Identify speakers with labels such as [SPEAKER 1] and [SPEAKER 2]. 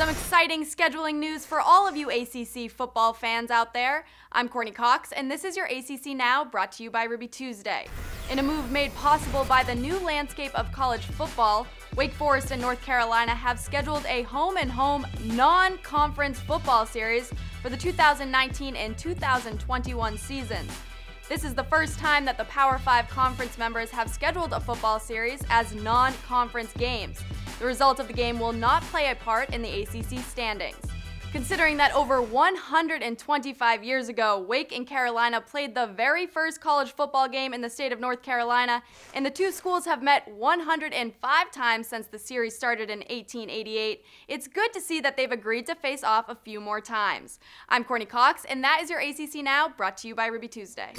[SPEAKER 1] Some exciting scheduling news for all of you ACC football fans out there. I'm Courtney Cox, and this is your ACC Now brought to you by Ruby Tuesday. In a move made possible by the new landscape of college football, Wake Forest and North Carolina have scheduled a home and home non conference football series for the 2019 and 2021 seasons. This is the first time that the Power 5 conference members have scheduled a football series as non conference games. The result of the game will not play a part in the ACC standings. Considering that over 125 years ago, Wake and Carolina played the very first college football game in the state of North Carolina, and the two schools have met 105 times since the series started in 1888, it's good to see that they've agreed to face off a few more times. I'm Courtney Cox, and that is your ACC Now, brought to you by Ruby Tuesday.